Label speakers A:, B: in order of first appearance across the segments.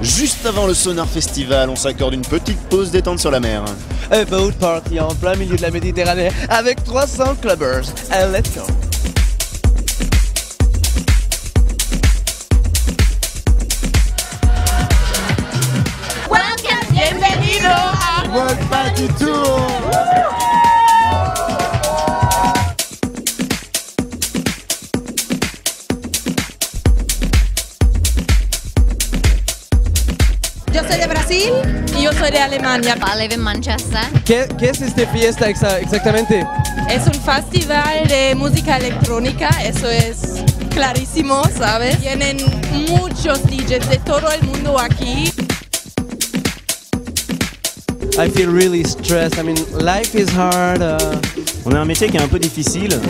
A: Juste avant le Sonar Festival, on s'accorde une petite pause détente sur la mer.
B: A boat party en plein milieu de la Méditerranée avec 300 clubbers. And let's go.
C: Welcome, bienvenido a
A: World Party Tour
D: Yo soy de Brasil y yo soy de Alemania.
C: I live in Manchester.
B: ¿Qué, qué es esta fiesta exa- exactamente?
D: Es un festival de música electrónica, eso es clarísimo, ¿sabes? Tienen muchos DJs de todo el mundo aquí.
B: I feel really stressed. I mean, life is hard. uh,
A: On a un métier qui est un peu difficile.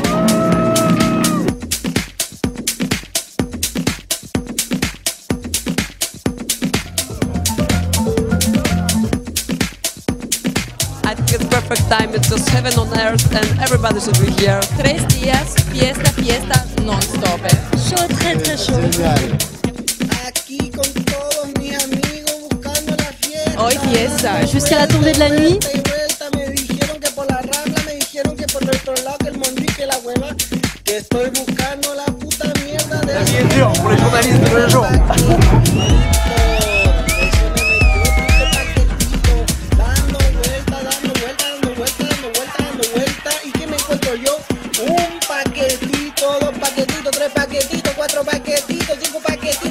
E: Perfect time. It's just heaven on earth, and everybody should be here.
D: Tres días, fiesta, fiesta, non-stop.
F: Aquí con todos mis amigos buscando la fiesta.
D: Hoy fiesta.
G: Jusqu'à la tombée de la nuit.
F: Vuelta y vuelta me dijeron que por la rambla, me dijeron que por nuestro lado, que el mondí, que la hueva, que estoy buscando la puta mierda de
B: Bien sûr, pour les
F: Un paquetito, dos paquetitos, tres paquetitos, cuatro paquetitos, cinco paquetitos.